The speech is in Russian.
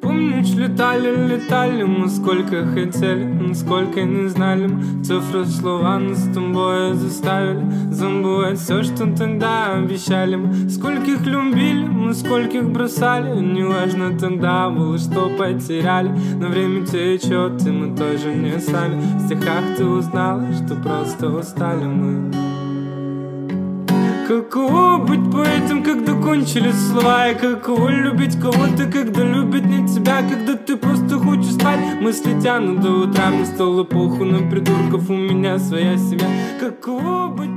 Помнишь, летали, летали мы сколько хотели, насколько не знали. Мы Цифры, слова нас с тобой заставили Забывать все, что тогда обещали. Мы Скольких любили, мы скольких бросали. Неважно тогда было, что потеряли. Но время течет, и мы тоже не сами. В стихах ты узнала, что просто устали мы Каково быть поэтом, когда кончились слова? И каково любить кого-то, когда любит не тебя? Когда ты просто хочешь спать? Мысли тянут до утра Мне стало похуй на придурков У меня своя семья. Каково быть